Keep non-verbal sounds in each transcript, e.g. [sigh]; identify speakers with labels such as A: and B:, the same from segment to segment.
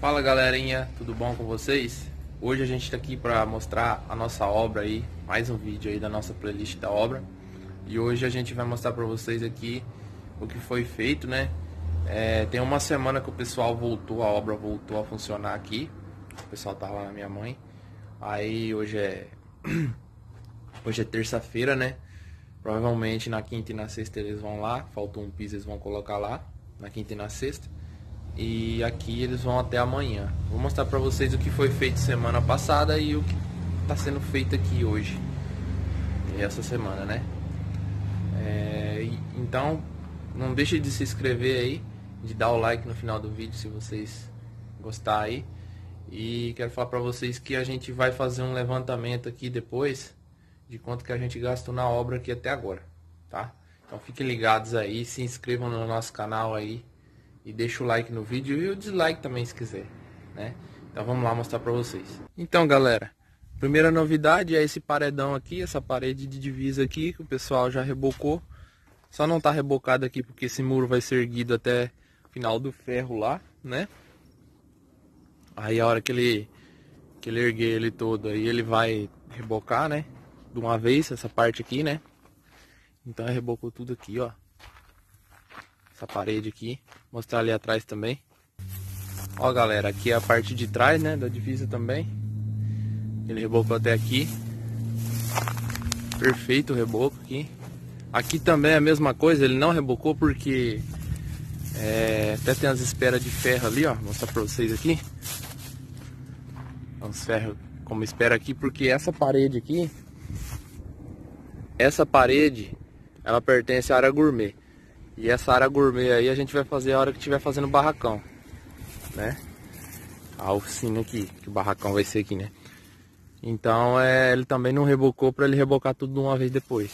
A: Fala galerinha, tudo bom com vocês? Hoje a gente está aqui para mostrar a nossa obra aí, mais um vídeo aí da nossa playlist da obra. E hoje a gente vai mostrar para vocês aqui o que foi feito, né? É, tem uma semana que o pessoal voltou, a obra voltou a funcionar aqui. O pessoal tava lá na minha mãe. Aí hoje é [clears throat] hoje é terça-feira, né? Provavelmente na quinta e na sexta eles vão lá, faltou um piso, eles vão colocar lá, na quinta e na sexta. E aqui eles vão até amanhã. Vou mostrar para vocês o que foi feito semana passada e o que está sendo feito aqui hoje. Essa semana, né? É, então, não deixe de se inscrever aí, de dar o like no final do vídeo se vocês gostarem aí. E quero falar para vocês que a gente vai fazer um levantamento aqui depois de quanto que a gente gastou na obra aqui até agora, tá? Então fiquem ligados aí, se inscrevam no nosso canal aí e deixa o like no vídeo e o dislike também se quiser, né? Então vamos lá mostrar para vocês. Então, galera, primeira novidade é esse paredão aqui, essa parede de divisa aqui que o pessoal já rebocou. Só não tá rebocado aqui porque esse muro vai ser erguido até o final do ferro lá, né? Aí a hora que ele que ele erguer ele todo aí, ele vai rebocar, né? De uma vez essa parte aqui, né? Então rebocou tudo aqui, ó essa parede aqui. Mostrar ali atrás também. Ó galera, aqui é a parte de trás, né, da divisa também. Ele rebocou até aqui. Perfeito o reboco aqui. Aqui também é a mesma coisa, ele não rebocou porque é, até tem as esperas de ferro ali, ó. Mostrar pra vocês aqui. Os ferros como espera aqui, porque essa parede aqui, essa parede, ela pertence à área gourmet. E essa área gourmet aí a gente vai fazer a hora que estiver fazendo barracão, né? A oficina aqui, que o barracão vai ser aqui, né? Então é, ele também não rebocou para ele rebocar tudo de uma vez depois.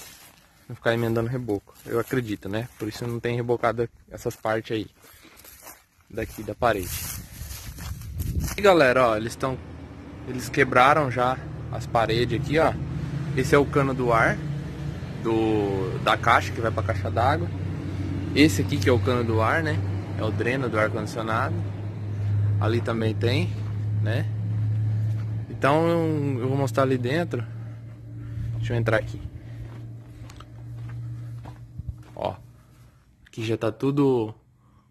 A: Não ficar emendando reboco, eu acredito, né? Por isso não tem rebocado essas partes aí, daqui da parede. E galera, ó, eles estão, eles quebraram já as paredes aqui, ó. Esse é o cano do ar, do, da caixa que vai para a caixa d'água. Esse aqui que é o cano do ar, né? É o dreno do ar condicionado. Ali também tem, né? Então eu vou mostrar ali dentro. Deixa eu entrar aqui. Ó. Aqui já tá tudo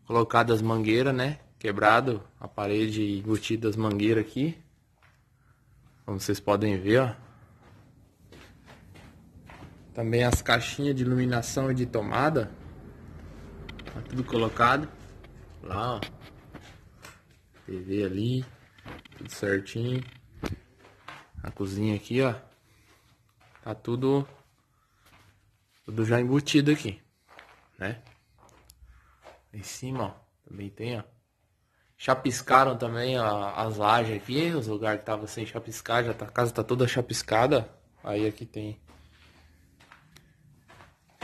A: colocado as mangueiras, né? Quebrado a parede embutida as mangueiras aqui. Como vocês podem ver, ó. Também as caixinhas de iluminação e de tomada. Tá tudo colocado. Lá, ó. TV ali. Tudo certinho. A cozinha aqui, ó. Tá tudo... Tudo já embutido aqui. Né? Em cima, ó. Também tem, ó. Chapiscaram também ó, as lajes aqui. Os lugares que tava sem chapiscar. Já tá, a casa tá toda chapiscada. Aí aqui tem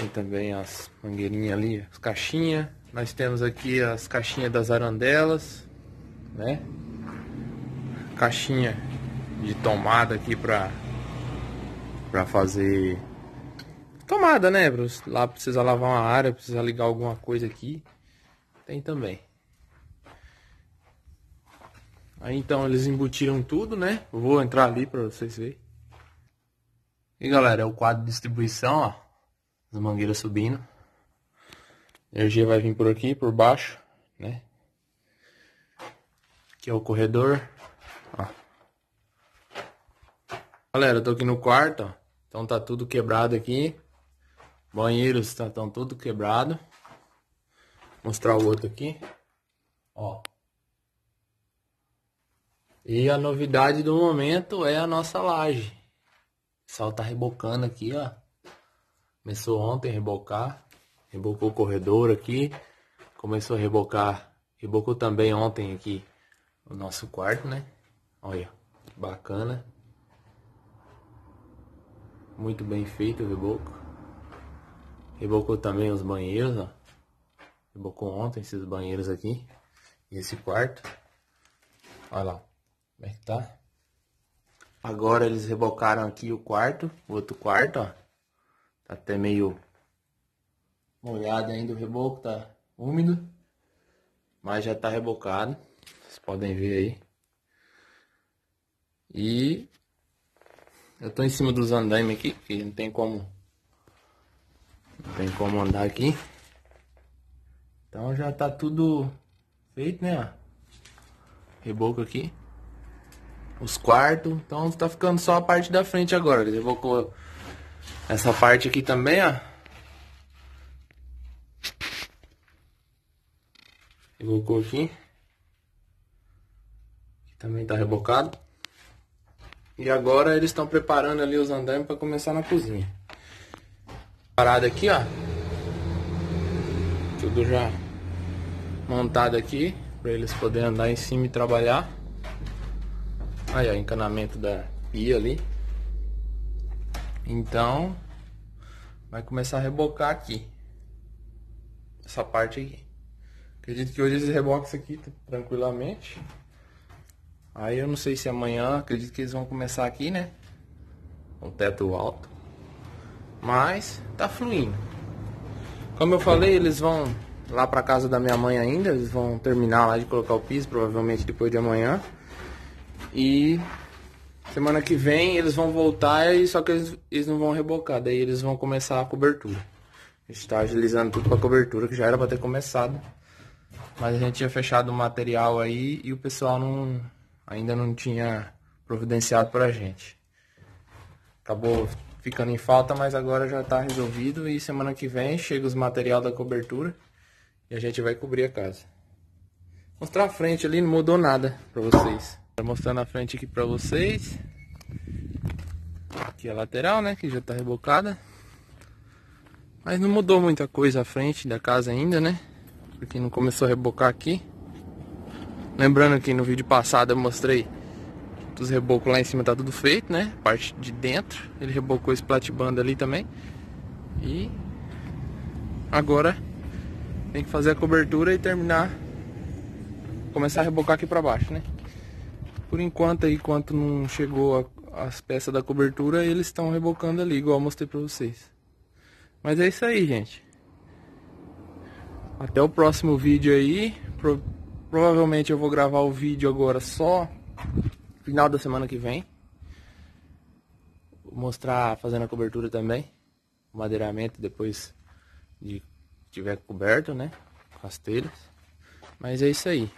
A: tem também as mangueirinhas ali, as caixinhas. Nós temos aqui as caixinhas das arandelas, né? Caixinha de tomada aqui pra, pra fazer tomada, né? Lá precisa lavar uma área, precisa ligar alguma coisa aqui. Tem também. Aí então eles embutiram tudo, né? Vou entrar ali pra vocês verem. E galera, é o quadro de distribuição, ó as mangueiras subindo. A energia vai vir por aqui, por baixo, né? Aqui é o corredor. Ó. Galera, eu tô aqui no quarto, ó. Então tá tudo quebrado aqui. Banheiros estão tá, tudo quebrado. Mostrar o outro aqui. Ó. E a novidade do momento é a nossa laje. O sol tá rebocando aqui, ó. Começou ontem a rebocar. Rebocou o corredor aqui. Começou a rebocar. Rebocou também ontem aqui o nosso quarto, né? Olha, bacana. Muito bem feito o reboco. Rebocou também os banheiros, ó. Rebocou ontem esses banheiros aqui. E esse quarto. Olha lá. Como é que tá? Agora eles rebocaram aqui o quarto, o outro quarto, ó até meio molhado ainda o reboco, tá úmido, mas já tá rebocado. Vocês podem ver aí. E eu tô em cima dos andaimes aqui, porque não tem como não tem como andar aqui. Então já tá tudo feito, né? Reboco aqui. Os quartos. Então tá ficando só a parte da frente agora. Ele rebocou essa parte aqui também, ó. Rebocou aqui. Aqui também tá rebocado. E agora eles estão preparando ali os andames para começar na cozinha. Parada aqui, ó. Tudo já montado aqui para eles poderem andar em cima e trabalhar. Aí, ó, encanamento da pia ali. Então, vai começar a rebocar aqui. Essa parte aqui. Acredito que hoje eles rebocam isso aqui tranquilamente. Aí eu não sei se amanhã, acredito que eles vão começar aqui, né? O teto alto. Mas tá fluindo. Como eu falei, eles vão lá pra casa da minha mãe ainda. Eles vão terminar lá de colocar o piso, provavelmente depois de amanhã. E semana que vem eles vão voltar, e só que eles, eles não vão rebocar. Daí eles vão começar a cobertura. A gente tá agilizando tudo pra cobertura, que já era pra ter começado. Mas a gente tinha fechado o material aí e o pessoal não ainda não tinha providenciado pra gente. Acabou ficando em falta, mas agora já tá resolvido e semana que vem chega os material da cobertura e a gente vai cobrir a casa. Mostrar a frente ali, não mudou nada pra vocês. Tô mostrando a frente aqui pra vocês. Aqui a lateral, né, que já tá rebocada. Mas não mudou muita coisa a frente da casa ainda, né? Porque não começou a rebocar aqui. Lembrando que no vídeo passado eu mostrei os rebocos lá em cima tá tudo feito, né? Parte de dentro. Ele rebocou esse platibanda ali também. E agora tem que fazer a cobertura e terminar. Começar a rebocar aqui pra baixo, né? Por enquanto aí, enquanto não chegou a, as peças da cobertura, eles estão rebocando ali, igual eu mostrei pra vocês. Mas é isso aí, gente. Até o próximo vídeo aí. Pro Provavelmente eu vou gravar o vídeo agora só final da semana que vem. Vou mostrar fazendo a cobertura também. O madeiramento depois de tiver coberto, né? Com as telhas. Mas é isso aí.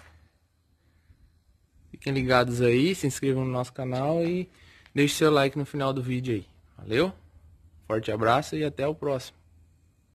A: Fiquem ligados aí, se inscrevam no nosso canal e deixe seu like no final do vídeo aí. Valeu? Forte abraço e até o próximo.